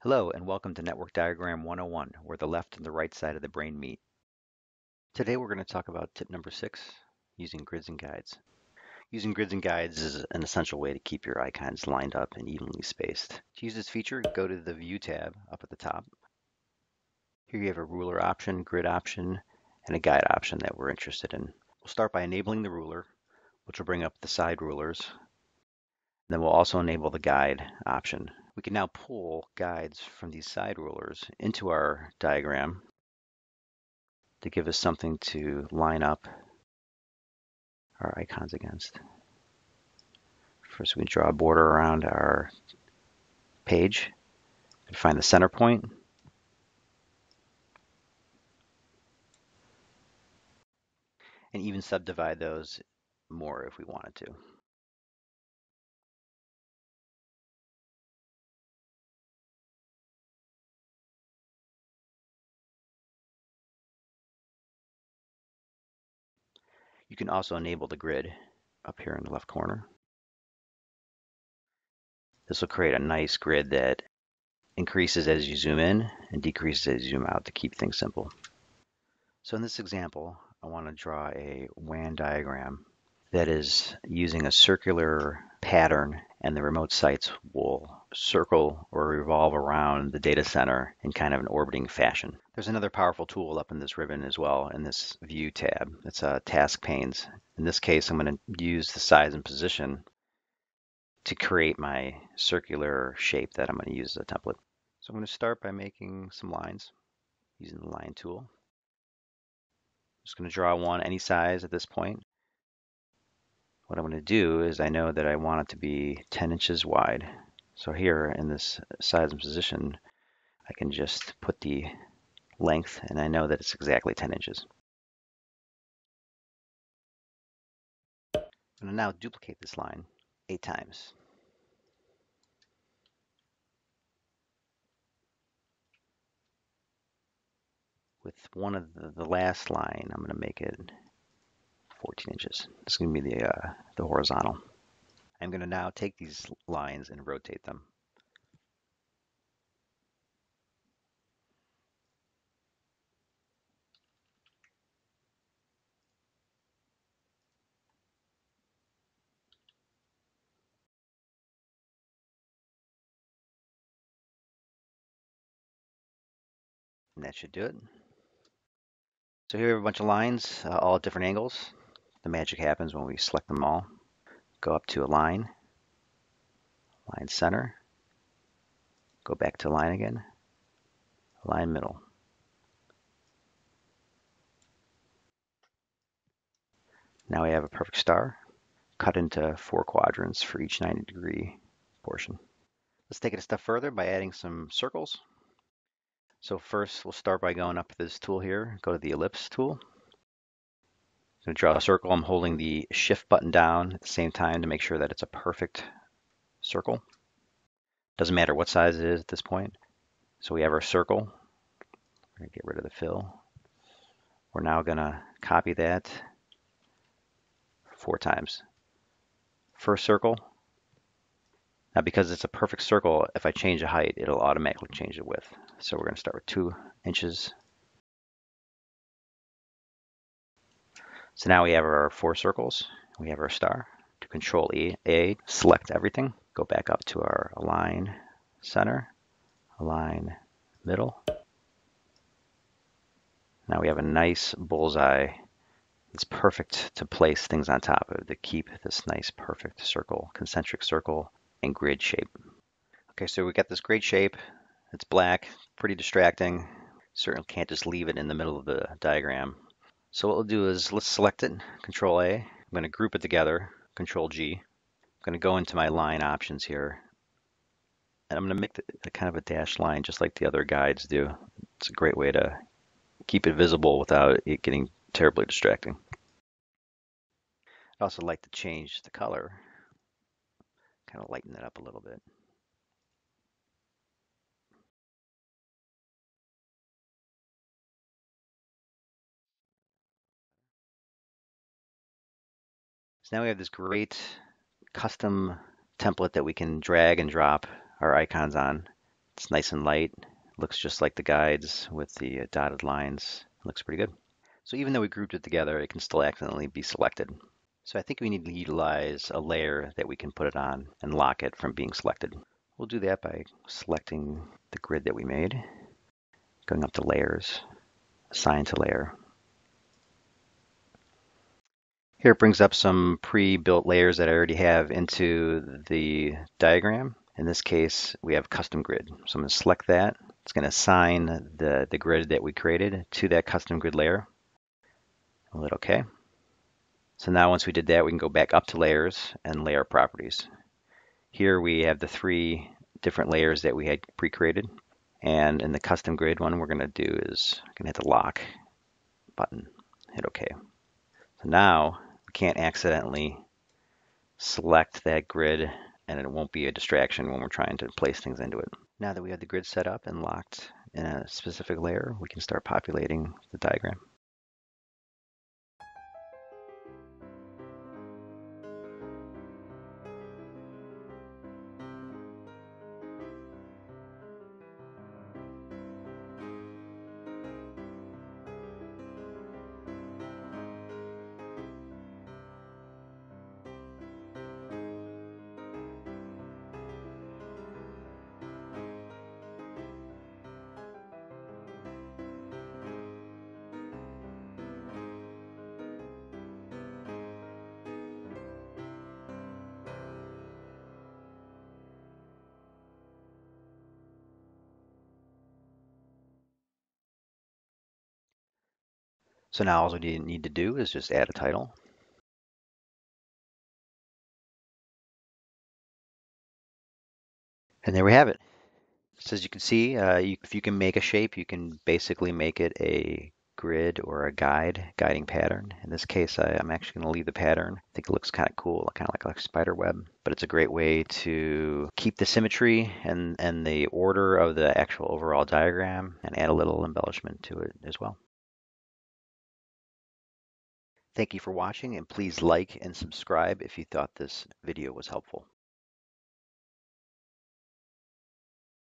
Hello and welcome to Network Diagram 101, where the left and the right side of the brain meet. Today we're going to talk about tip number six, using grids and guides. Using grids and guides is an essential way to keep your icons lined up and evenly spaced. To use this feature, go to the View tab up at the top. Here you have a ruler option, grid option, and a guide option that we're interested in. We'll start by enabling the ruler, which will bring up the side rulers. Then we'll also enable the guide option, we can now pull guides from these side rulers into our diagram to give us something to line up our icons against. First we draw a border around our page and find the center point. And even subdivide those more if we wanted to. You can also enable the grid up here in the left corner. This will create a nice grid that increases as you zoom in and decreases as you zoom out to keep things simple. So in this example, I want to draw a WAN diagram that is using a circular pattern and the remote sites will circle or revolve around the data center in kind of an orbiting fashion. There's another powerful tool up in this ribbon as well in this view tab. It's uh, task panes. In this case, I'm going to use the size and position to create my circular shape that I'm going to use as a template. So I'm going to start by making some lines using the line tool. I'm just going to draw one any size at this point. What I'm going to do is I know that I want it to be 10 inches wide. So here in this size and position, I can just put the length and I know that it's exactly 10 inches. I'm going to now duplicate this line eight times. With one of the, the last line, I'm going to make it 14 inches. This is going to be the, uh, the horizontal. I'm going to now take these lines and rotate them. And that should do it. So here we have a bunch of lines, uh, all at different angles. The magic happens when we select them all. Go up to align, line center, go back to line again, line middle. Now we have a perfect star cut into four quadrants for each 90 degree portion. Let's take it a step further by adding some circles. So first we'll start by going up this tool here, go to the ellipse tool. Going to draw a circle. I'm holding the shift button down at the same time to make sure that it's a perfect circle. Doesn't matter what size it is at this point. So we have our circle. We're going to get rid of the fill. We're now going to copy that four times. First circle. Now because it's a perfect circle, if I change the height, it'll automatically change the width. So we're going to start with two inches. So now we have our four circles. We have our star. To control A, A, select everything. Go back up to our align center, align middle. Now we have a nice bullseye. It's perfect to place things on top of to keep this nice perfect circle, concentric circle, and grid shape. Okay, so we got this grid shape. It's black, pretty distracting. Certainly can't just leave it in the middle of the diagram. So what we'll do is let's select it, Control A. I'm going to group it together, Control G. I'm going to go into my line options here. And I'm going to make the, kind of a dashed line just like the other guides do. It's a great way to keep it visible without it getting terribly distracting. I'd also like to change the color, kind of lighten it up a little bit. So now we have this great custom template that we can drag and drop our icons on It's nice and light. Looks just like the guides with the uh, dotted lines. Looks pretty good. So even though we grouped it together, it can still accidentally be selected. So I think we need to utilize a layer that we can put it on and lock it from being selected. We'll do that by selecting the grid that we made, going up to layers, assign to layer. Here it brings up some pre-built layers that I already have into the diagram. In this case, we have custom grid. So I'm going to select that. It's going to assign the, the grid that we created to that custom grid layer. I'll hit OK. So now once we did that, we can go back up to layers and layer properties. Here we have the three different layers that we had pre-created. And in the custom grid one, we're going to do is going to hit the lock button, hit OK. So now can't accidentally select that grid and it won't be a distraction when we're trying to place things into it. Now that we have the grid set up and locked in a specific layer, we can start populating the diagram. So now all we need to do is just add a title. And there we have it. So as you can see, uh, you, if you can make a shape, you can basically make it a grid or a guide, guiding pattern. In this case, I, am actually going to leave the pattern. I think it looks kind of cool, kind of like, like a spider web, but it's a great way to keep the symmetry and, and the order of the actual overall diagram and add a little embellishment to it as well. Thank you for watching and please like and subscribe if you thought this video was helpful.